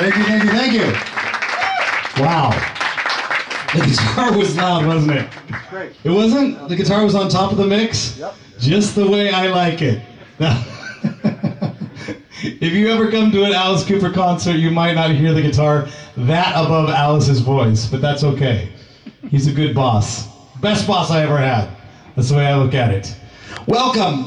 Thank you, thank you, thank you. Wow. The guitar was loud, wasn't it? Great. It wasn't? The guitar was on top of the mix? Yep. Just the way I like it. Now, if you ever come to an Alice Cooper concert, you might not hear the guitar that above Alice's voice, but that's okay. He's a good boss. Best boss I ever had. That's the way I look at it. Welcome.